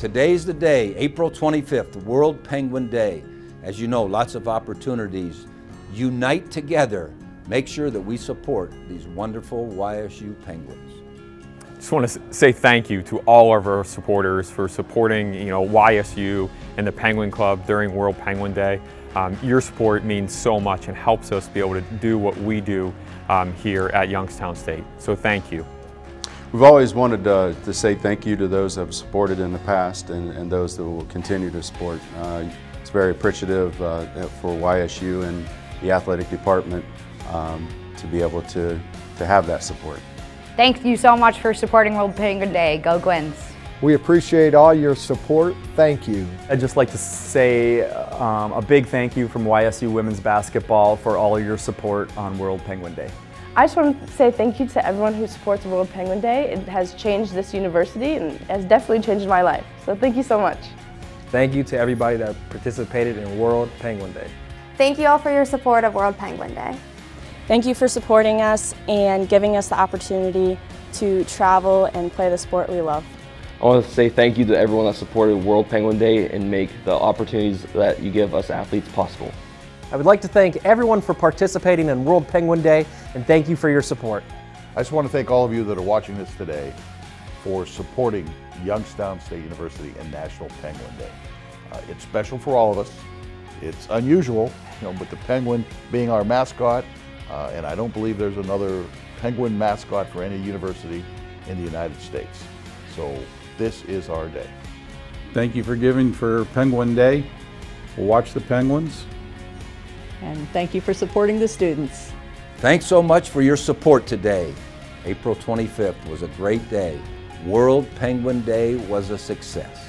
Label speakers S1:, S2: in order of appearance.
S1: Today's the day, April 25th, World Penguin Day. As you know, lots of opportunities. Unite together. Make sure that we support these wonderful YSU Penguins.
S2: Just want to say thank you to all of our supporters for supporting you know, YSU and the Penguin Club during World Penguin Day. Um, your support means so much and helps us be able to do what we do um, here at Youngstown State. So thank you.
S3: We've always wanted uh, to say thank you to those that have supported in the past and, and those that will continue to support. Uh, it's very appreciative uh, for YSU and the athletic department um, to be able to, to have that support.
S4: Thank you so much for supporting World Penguin Day. Go Gwins!
S5: We appreciate all your support. Thank you.
S6: I'd just like to say um, a big thank you from YSU Women's Basketball for all your support on World Penguin Day.
S7: I just want to say thank you to everyone who supports World Penguin Day. It has changed this university and has definitely changed my life. So thank you so much.
S5: Thank you to everybody that participated in World Penguin Day.
S8: Thank you all for your support of World Penguin Day.
S9: Thank you for supporting us and giving us the opportunity to travel and play the sport we love.
S10: I want to say thank you to everyone that supported World Penguin Day and make the opportunities that you give us athletes possible.
S11: I would like to thank everyone for participating in World Penguin Day and thank you for your support.
S12: I just want to thank all of you that are watching this today for supporting Youngstown State University and National Penguin Day. Uh, it's special for all of us. It's unusual, you know, but the penguin being our mascot, uh, and I don't believe there's another penguin mascot for any university in the United States. So this is our day.
S13: Thank you for giving for Penguin Day. We'll watch the Penguins.
S14: And thank you for supporting the students.
S1: Thanks so much for your support today. April 25th was a great day. World Penguin Day was a success.